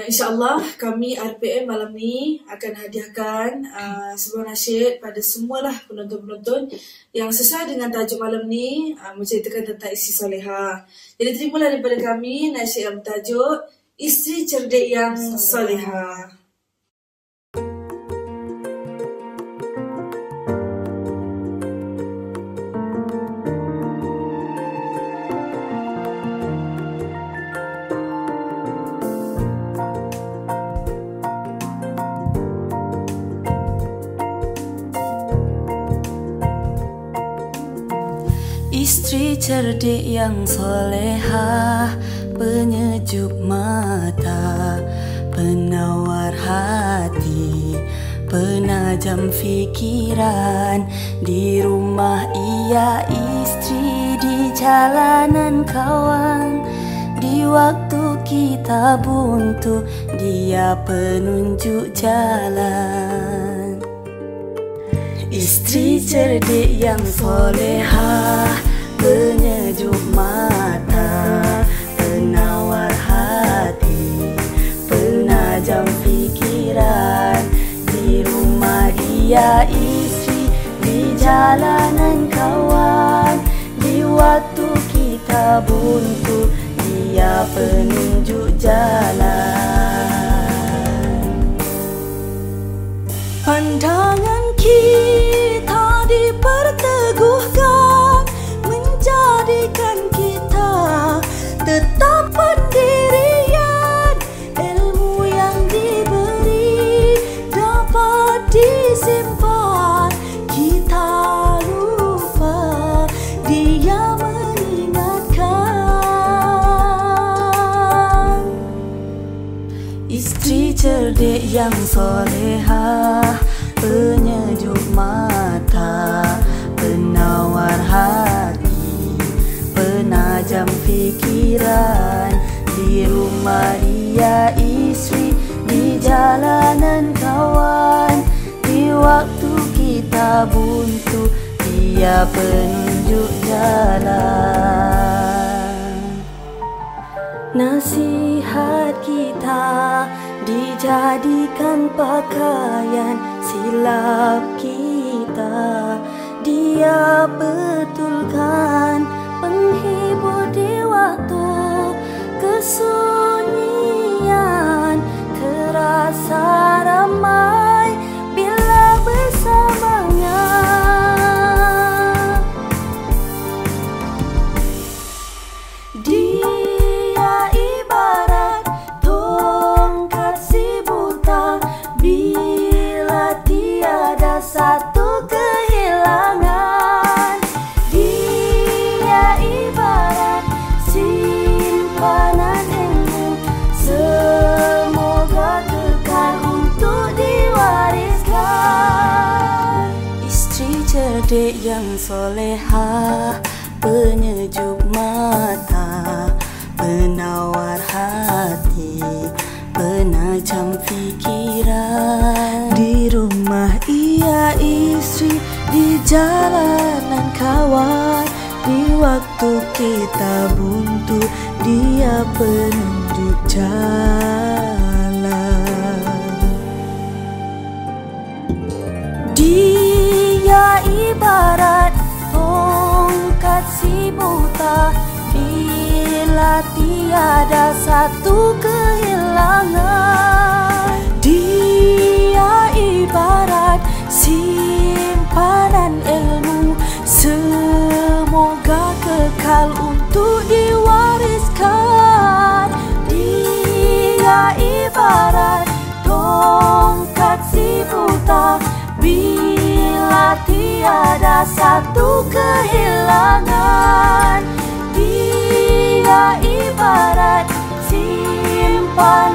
Uh, InsyaAllah kami RPM malam ni akan hadiahkan uh, sebuah nasyid pada semualah penonton-penonton yang sesuai dengan tajuk malam ni uh, menceritakan tentang isi soleha. Jadi terimalah daripada kami nasyid yang bertajuk Isteri Cerdik yang Soleha. Istri cerdik yang soleha Penyejuk mata Penawar hati Penajam fikiran. Di rumah ia istri Di jalanan kawan Di waktu kita buntu Dia penunjuk jalan. Istri cerdik yang soleha penyejuk mata penawar hati penajam fikiran. Di rumah dia istri di jalanan kawan. Di waktu kita buntu dia penunjuk jalan cerdik yang soleha penyejuk mata penawar hati penajam fikiran. Di rumah dia istri di jalanan kawan. Di waktu kita buntu dia penunjuk jalan. Nasihat kita dijadikan pakaian silap kita. Dia betulkan cerdik yang soleha penyejuk mata penawar hati penajam fikiran. Di rumah ia istri di jalanan kawan. Di waktu kita buntu dia penunjuk jalan tiada satu kehilangan. Dia ibarat simpanan ilmu. Semoga kekal untuk diwariskan. Dia ibarat tongkat si buta. Bila tiada satu kehilangan. Dia ibarat simpanan